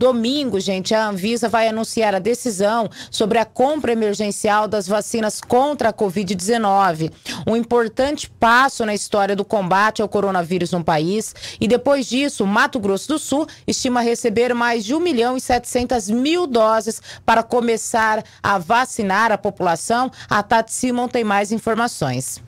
Domingo, gente, a Anvisa vai anunciar a decisão sobre a compra emergencial das vacinas contra a Covid-19. Um importante passo na história do combate ao coronavírus no país. E depois disso, Mato Grosso do Sul estima receber mais de 1 milhão e 700 mil doses para começar a vacinar a população. A Tati Simon tem mais informações.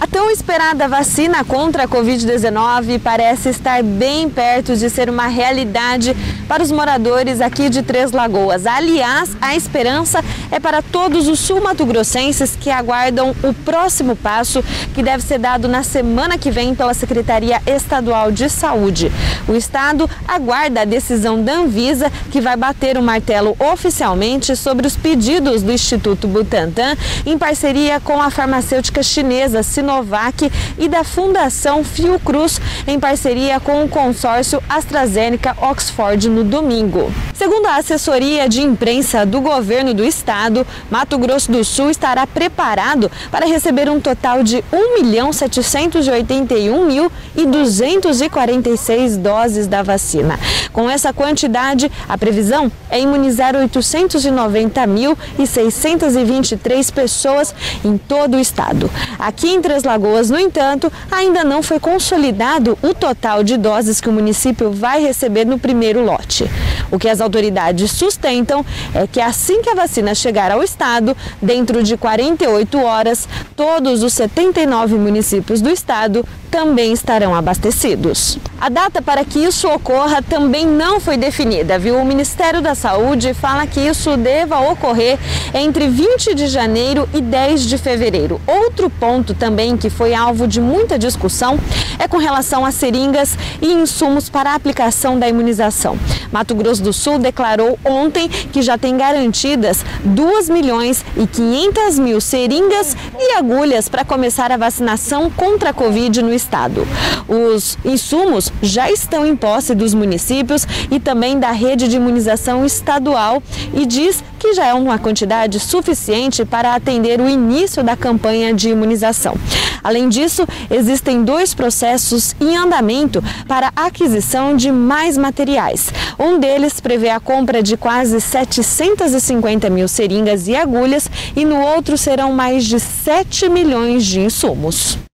A tão esperada vacina contra a Covid-19 parece estar bem perto de ser uma realidade para os moradores aqui de Três Lagoas. Aliás, a esperança é para todos os sul-mato-grossenses que aguardam o próximo passo que deve ser dado na semana que vem pela Secretaria Estadual de Saúde. O Estado aguarda a decisão da Anvisa, que vai bater o martelo oficialmente sobre os pedidos do Instituto Butantan, em parceria com a farmacêutica chinesa Sinovac Sinovac e da Fundação Fiocruz, em parceria com o consórcio AstraZeneca Oxford no domingo. Segundo a assessoria de imprensa do governo do estado, Mato Grosso do Sul estará preparado para receber um total de 1.781.246 doses da vacina. Com essa quantidade, a previsão é imunizar 890.623 pessoas em todo o estado. Aqui em Três Lagoas, no entanto, ainda não foi consolidado o total de doses que o município vai receber no primeiro lote. O que as autoridades sustentam é que assim que a vacina chegar ao estado, dentro de 48 horas, todos os 79 municípios do estado também estarão abastecidos. A data para que isso ocorra também não foi definida, viu? O Ministério da Saúde fala que isso deva ocorrer entre 20 de janeiro e 10 de fevereiro. Outro ponto também que foi alvo de muita discussão é com relação a seringas e insumos para a aplicação da imunização. Mato Grosso do Sul declarou ontem que já tem garantidas 2 milhões e 500 mil seringas e agulhas para começar a vacinação contra a Covid no estado. Os insumos já estão em posse dos municípios e também da rede de imunização estadual e diz que já é uma quantidade suficiente para atender o início da campanha de imunização. Além disso, existem dois processos em andamento para aquisição de mais materiais. Um deles prevê a compra de quase 750 mil seringas e agulhas e no outro serão mais de 7 milhões de insumos.